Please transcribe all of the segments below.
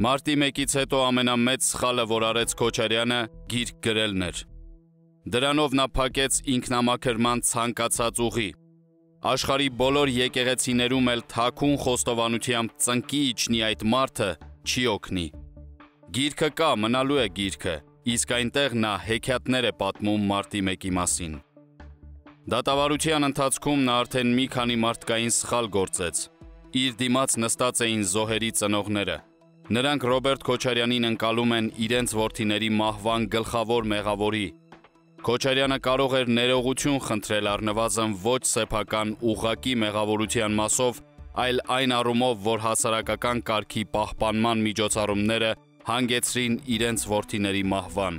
Մարտի 1-ից հետո ամենամեծ սխալը, որ արեց Քոչարյանը, գիրք գրելն էր։ Դրանով նա փակեց ինքնամաքրման ցանկացած ուղի։ Աշխարի բոլոր եկեղեցիներում էլ թակուն խոստովանությամբ ծնկի իջնի այդ մարդը չի օգնի։ Գիրքը կա, մնալու է գիրքը, իսկ այնտեղ նա հեքիաթներ է պատմում Մարտի 1-ի մասին։ Դատավարության ընթացքում նա արդեն մի քանի մարդկային սխալ գործեց։ Իր դիմաց նստած էին զոհերի ծնողները, Նրանք Ռոբերտ Քոչարյանին ընկալում են իրենց ворթիների մահվան գլխավոր մեղավորի։ Քոչարյանը կարող էր ներողություն խնդրել առնվազն ոչ սեփական ուղակի մեղավորության մասով, այլ այն առումով, որ հասարակական կարգի պահպանման միջոցառումները հանգեցրին իրենց ворթիների մահվան։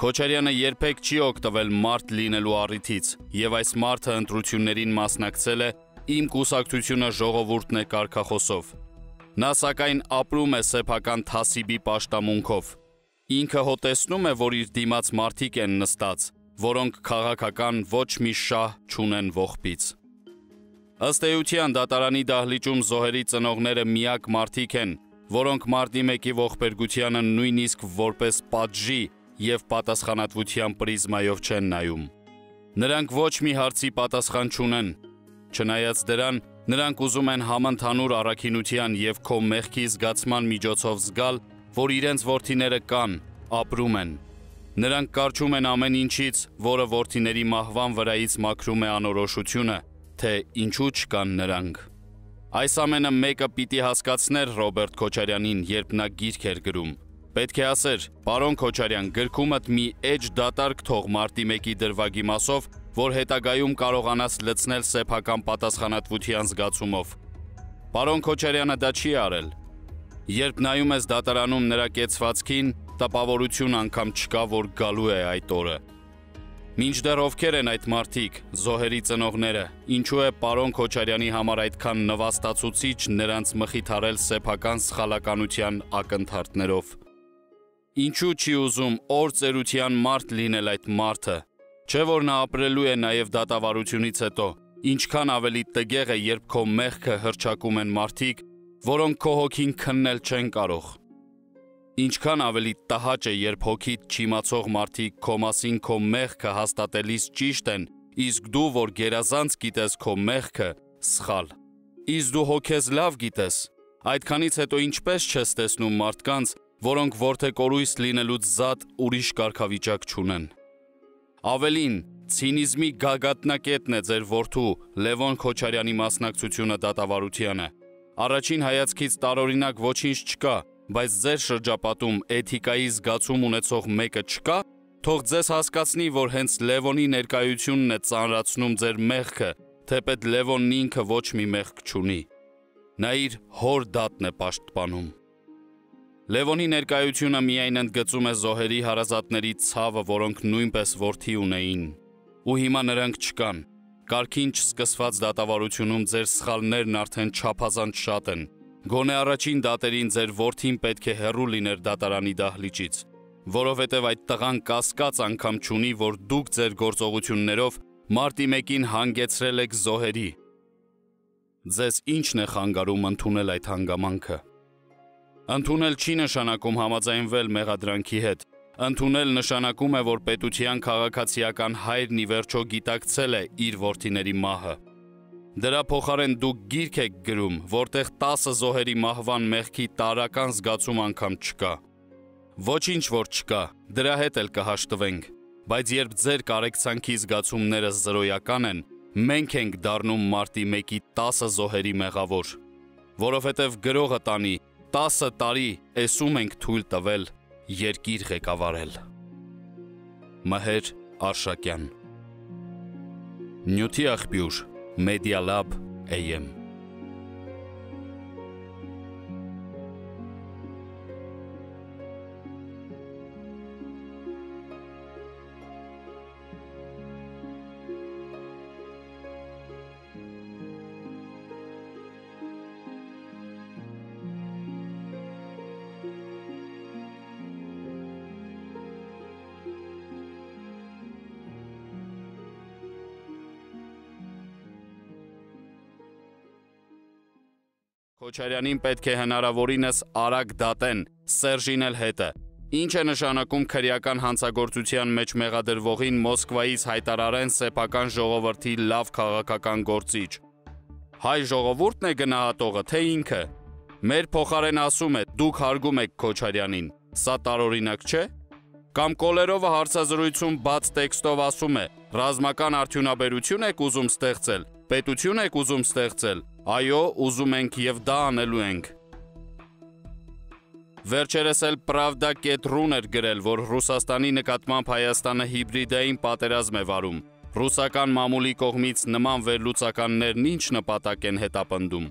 Քոչարյանը երբեք չի օգտվել մարդ լինելու առիթից, եւ այս մարդը ընտրություններին մասնակցել է իմ կուսակցությունը ժողովուրդն է կարկախոսով։ Նա սակայն ապրում է սեփական թասիբի պաշտամունքով։ Ինքը հոտեսնում է, որ իր դիմաց մարդիկ են նստած, որոնք քաղաքական ոչ մի շահ չունեն ողբից։ Ըստ էության դատարանի դահլիճում զոհերի ծնողները միակ մարդիկ են, որոնք մարտի 1-ի ողբերգությանը նույնիսկ որպես պատժի եւ պատասխանատվության պրիզմայով չեն նայում։ Նրանք ոչ մի հարցի պատասխան չունեն։ Չնայած դրան, Նրանք ուզում են համընդհանուր առաքինության եւ քո մեղքի զգացման միջոցով զգալ, որ իրենց worthiները կան, ապրում են։ Նրանք կարճում են ամեն ինչից, որը worthiների մահվան վրայից մաքրում է անորոշությունը, թե ինչու չկան նրանք։ Այս ամենը մեկը պիտի հասկացներ Ռոբերտ Քոչարյանին, երբ նա գիրք էր գրում։ Պետք է ասեր, պարոն Քոչարյան, գրքումդ մի էջ դատարկ թող մարտի 1-ի դրվագի մասով որ հետագայում կարողանաս լցնել սեփական պատասխանատվության զգացումով։ Պարոն Քոչարյանը դա չի արել։ Երբ նայում ես դատարանում նրա կեցվածքին, տպավորություն անգամ չկա, որ գալու է այդ օրը։ Մինչդեռ ովքեր են այդ մարդիկ, զոհերի ծնողները, ինչու է պարոն Քոչարյանի համար այդքան նվաստացուցիչ նրանց մխիթարել սեփական սխալականության ակնթարթներով։ Ինչու չի ուզում օր ծերության մարդ լինել այդ մարդը, Չէ որ նա ապրելու է նաև դատավարությունից հետո։ Ինչքան ավելի տգեղ է, երբ քո մեղքը հրճակում են մարդիկ, որոնք քո հոգին քննել չեն կարող։ Ինչքան ավելի տհաճ է, երբ հոգիդ չիմացող մարդիկ քո մասին քո մեղքը հաստատելիս ճիշտ են, իսկ դու որ գերազանց գիտես քո մեղքը, սխալ։ Իսկ դու հոգես լավ գիտես։ Այդքանից հետո ինչպես չես տեսնում մարդկանց, որոնք որթեկորույս լինելուց զատ ուրիշ կարգավիճակ չունեն։ Ավելին, ցինիզմի գագաթնակետն է ձեր որդու Լևոն Քոչարյանի մասնակցությունը դատավարությանը։ Առաջին հայացքից տարօրինակ ոչինչ չկա, բայց ձեր շրջապատում էթիկայի զգացում ունեցող մեկը չկա, թող ձեզ հասկացնի, որ հենց Լևոնի ներկայությունն է ծանրացնում ձեր մեղքը, թեպետ Լևոնն ինքը ոչ մի մեղք չունի։ Նա իր հոր դատն է պաշտպանում։ Լևոնի ներկայությունը միայն ընդգծում է զոհերի հարազատների ցավը, որոնք նույնպես worth-ի ունեին։ Ու հիմա նրանք չկան։ Կարքին չսկսված դատավարությունում ձեր սխալներն արդեն չափազանց շատ են։ Գոնե առաջին դատերին ձեր worth-ին պետք է հեռու լիներ դատարանի դահլիճից, որովհետև այդ տղան կասկած անգամ չունի, որ դուք ձեր գործողություններով մարտի 1-ին հանգեցրել եք զոհերի։ Ձեզ ի՞նչն է խանգարում ընդունել այդ հանգամանքը։ Ընդունել չի նշանակում համաձայնվել մեղադրանքի հետ։ Ընդունել նշանակում է, որ պետության քաղաքացիական հայրն ի վերջո գիտակցել է իր ворթիների մահը։ Դրա փոխարեն դուք գիրք եք գրում, որտեղ 10 զոհերի մահվան մեղքի տարական զգացում անգամ չկա։ Ոչինչ որ չկա, դրա հետ էլ կհաշտվենք, բայց երբ ձեր կարեկցանքի զգացումները զրոյական են, մենք ենք դառնում մարտի 1-ի 10 զոհերի մեղավոր, որովհետև գրողը տանի 10 տարի էսում ենք թույլ տվել երկիր ղեկավարել։ Մհեր Արշակյան Նյութի աղբյուր Media Lab AM Քոչարյանին պետք է հնարավորինս արագ դատեն, Սերժին էլ հետը։ Ինչ է նշանակում քրեական հանցագործության մեջ մեղադրվողին Մոսկվայից հայտարարեն սեփական ժողովրդի լավ քաղաքական գործիչ։ Հայ ժողովուրդն է գնահատողը, թե ինքը։ Մեր փոխարեն ասում է՝ դուք հարգում եք Քոչարյանին։ Սա տարօրինակ չէ։ Կամ Կոլերովը հարցազրույցում բաց տեքստով ասում է. ռազմական արդյունաբերություն եք ուզում ստեղծել, պետություն եք ուզում ստեղծել։ Այո, ուզում ենք եւ դա անելու ենք։ Վերջերս էլ Pravda.ru-ն էր գրել, որ Ռուսաստանի նկատմամբ Հայաստանը հիբրիդային պատերազմ է վարում։ Ռուսական մամուլի կողմից նման վերլուծականներն ինչ նպատակ են հետապնդում։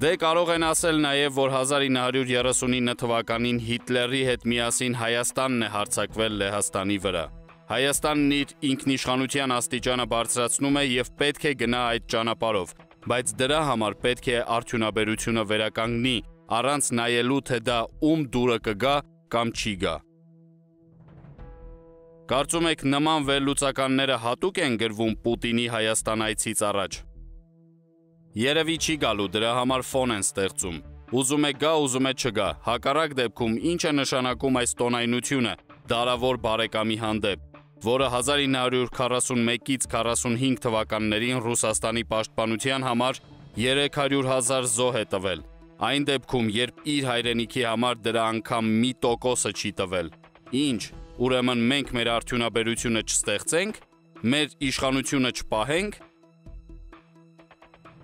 Դե կարող են ասել նաև, որ 1939 թվականին Հիտլերի հետ միասին Հայաստանն է հարձակվել Լեհաստանի վրա։ Հայաստանն իր ինքնիշխանության աստիճանը բարձրացնում է եւ պետք է գնա այդ ճանապարհով, բայց դրա համար պետք է արդյունաբերությունը վերականգնի, առանց նայելու, թե դա ում դուրը կգա կամ չի գա։ Կարծում եք նման վերլուծականները հատուկ են գրվում Պուտինի Հայաստան այցից առաջ։ Երևի չի գալու, դրա համար ֆոն են ստեղծում։ Ուզում է գա, ուզում է չգա։ Հակառակ դեպքում ինչ է նշանակում այս տոնայնությունը դարավոր բարեկամի հանդեպ, որը 1941-ից 45 թվականներին Ռուսաստանի պաշտպանության համար 300.000 զոհ է տվել։ Այն դեպքում, երբ իր հայրենիքի համար դրա անգամ մի տոկոսը չի տվել։ Ինչ, ուրեմն մենք մեր արդյունաբերությունը չստեղծենք, մեր իշխանությունը չպահենք։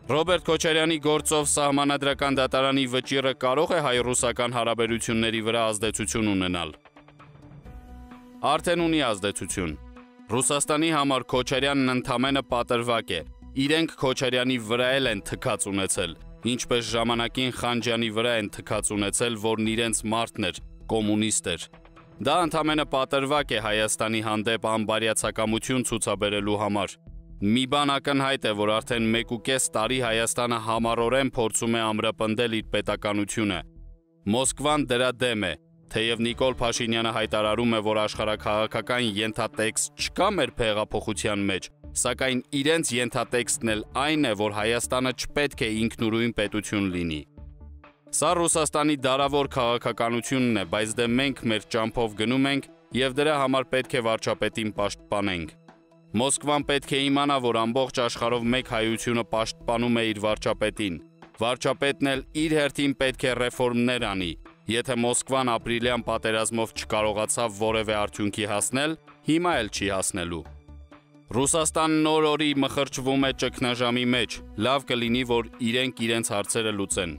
Ռոբերտ Քոչարյանի գործով սահմանադրական դատարանի վճիռը կարող է հայ-ռուսական հարաբերությունների վրա ազդեցություն ունենալ։ Արդեն ունի ազդեցություն։ Ռուսաստանի համար Քոչարյանն ընդամենը պատրվակ է։ Իրենք Քոչարյանի վրա են թքած ունեցել ինչպես ժամանակին Խանջյանի վրա են թքած ունեցել, որն իրենց մարդն էր, կոմունիստ էր։ Դա ընդամենը պատրվակ է Հայաստանի հանդեպ անբարյացակամություն ցուցաբերելու համար։ Մի բան ակնհայտ է, որ արդեն 1.5 տարի Հայաստանը համառորեն փորձում է ամրապնդել իր պետականությունը։ Մոսկվան դրա դեմ է, թեև Նիկոլ Փաշինյանը հայտարարում է, որ աշխարհակաղակական ենթատեքստ չկա մեր փեղափոխության մեջ, սակայն իրենց ենթատեքստն էլ այն է, որ Հայաստանը չպետք է ինքնուրույն պետություն լինի։ Սա Ռուսաստանի դարավոր քաղաքականությունն է, բայց դե մենք մեր ճամփով գնում ենք եւ դրա համար պետք է վարչապետին պաշտպանենք։ Մոսկվան պետք է իմանա, որ ամբողջ աշխարհով մեկ հայությունը պաշտպանում է իր վարչապետին։ Վարչապետն էլ իր հերթին պետք է ռեֆորմներ անի։ Եթե Մոսկվան ապրիլյան պատերազմով չկարողացավ որևէ արդյունքի հասնել, հիմա էլ չի հասնելու։ Ռուսաստանն նոր օրի մխրճվում է ճգնաժամի մեջ։ Լավ կլինի, որ իրենք իրենց հարցերը լուծեն։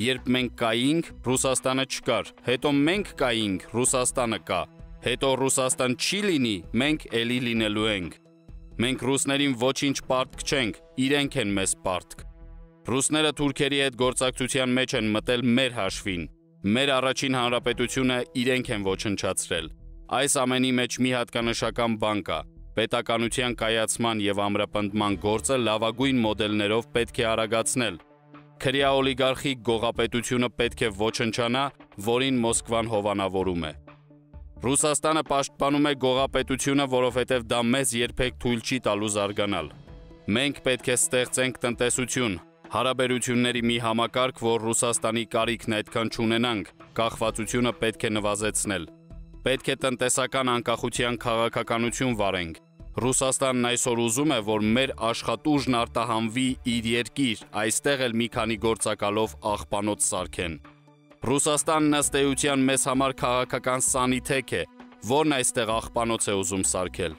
Երբ մենք կայինք, Ռուսաստանը չկար, հետո մենք կայինք, Ռուսաստանը կա։ Հետո Ռուսաստան չի լինի, մենք ելի լինելու ենք։ Մենք ռուսներին ոչինչ պարտք չենք, իրենք են մեզ պարտք։ Ռուսները թուրքերի հետ գործակցության մեջ են մտել մեր հաշվին։ Մեր առաջին հանրապետությունը իրենք են ոչնչացրել։ Այս ամենի մեջ մի հատկանշական բան կա. պետականության կայացման եւ ամրապնդման գործը լավագույն մոդելներով պետք է արագացնել։ Քրյա օլիգարխիկ գողապետությունը պետք է ոչնչանա, որին Մոսկվան հովանավորում է։ Ռուսաստանը պաշտպանում է գողապետությունը, որովհետև դա մեզ երբեք թույլ չի տալու զարգանալ։ Մենք պետք է ստեղծենք տնտեսություն, հարաբերությունների մի համակարգ, որ Ռուսաստանի կարիքն այդքան չունենանք, կախվածությունը պետք է նվազեցնել։ Պետք է տնտեսական անկախության քաղաքականություն վարենք, Ռուսաստանն այսօր ուզում է, որ մեր աշխատուժն արտահանվի իր երկիր, այստեղ էլ մի քանի գործակալով աղբանոց սարքեն։ Ռուսաստանն ըստ էության մեզ համար քաղաքական սանիթեք է, որն այստեղ աղբանոց է ուզում սարքել։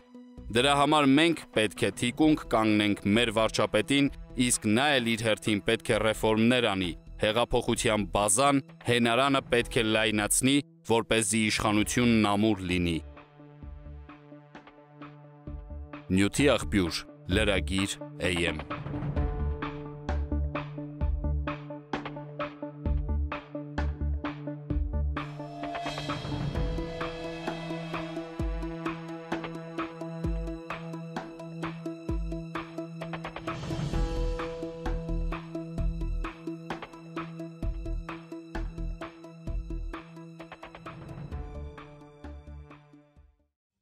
Դրա համար մենք պետք է թիկունք կանգնենք մեր վարչապետին, իսկ նա էլ իր հերթին պետք է ռեֆորմներ անի։ Հեղափոխության բազան, հենարանը պետք է լայնացնի, որ เป զի իշխանությունն ամուր լինի։ Նյութի աղբյուր, լրագիր AM